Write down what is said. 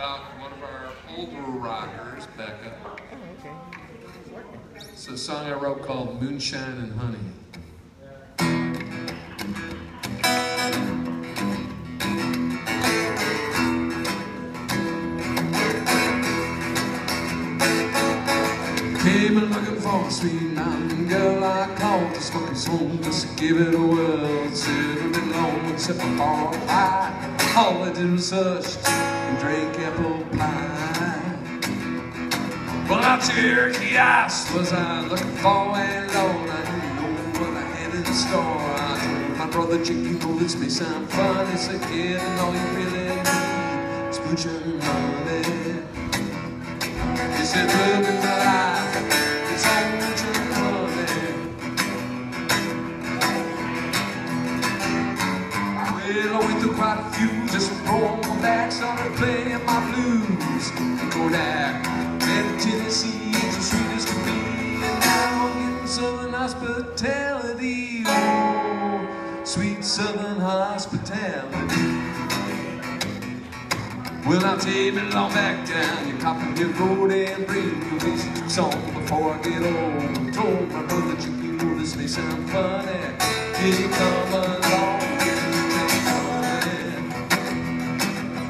about one of our older rockers, Becca. Oh, okay. It's a song I wrote called Moonshine and Honey. Came a looking for a sweet mountain girl I called to smoke his home just to give it a whirl. Sit alone sip my bar high. All I did was hush drink apple pie. Well, here he asked, was I looking for a loan? I didn't know what I had in store. I told my brother Chick, you know this may sound funny. Said, kid, and all you really need is mooching money. He said, look I went through quite a few, just rolled my back, started playing my blues. Kodak, and Tennessee, as sweet as can be. And now I'm getting Southern hospitality. Oh, sweet Southern hospitality. Well, now take me along back down your Copperhead Road and bring these two songs before I get old. I Told my brother you know this may sound funny. Can you come